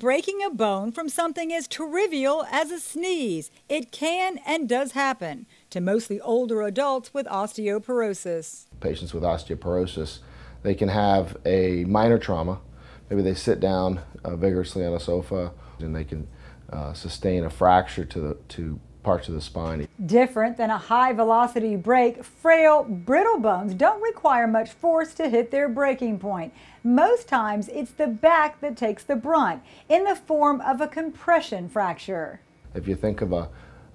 breaking a bone from something as trivial as a sneeze. It can and does happen to mostly older adults with osteoporosis. Patients with osteoporosis, they can have a minor trauma. Maybe they sit down uh, vigorously on a sofa and they can uh, sustain a fracture to, the, to parts of the spine. Different than a high velocity break, frail, brittle bones don't require much force to hit their breaking point. Most times it's the back that takes the brunt in the form of a compression fracture. If you think of a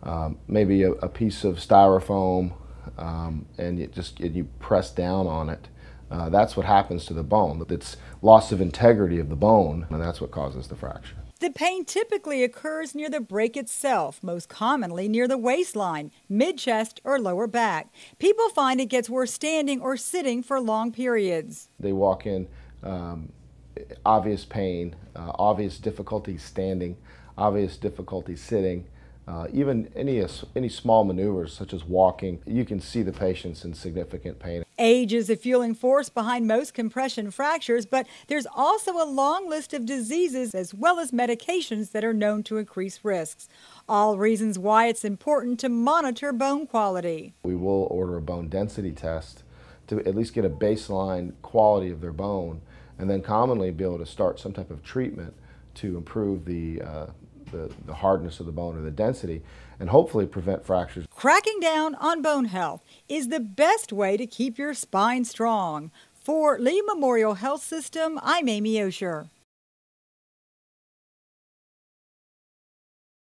um, maybe a, a, piece of styrofoam um, and you just and you press down on it, uh, that's what happens to the bone. It's loss of integrity of the bone, and that's what causes the fracture. The pain typically occurs near the break itself, most commonly near the waistline, mid chest, or lower back. People find it gets worse standing or sitting for long periods. They walk in, um, obvious pain, uh, obvious difficulty standing, obvious difficulty sitting, uh, even any, any small maneuvers such as walking, you can see the patients in significant pain. Age is the fueling force behind most compression fractures, but there's also a long list of diseases as well as medications that are known to increase risks. All reasons why it's important to monitor bone quality. We will order a bone density test to at least get a baseline quality of their bone and then commonly be able to start some type of treatment to improve the uh, the, the hardness of the bone or the density and hopefully prevent fractures. Cracking down on bone health is the best way to keep your spine strong. For Lee Memorial Health System, I'm Amy Oshier.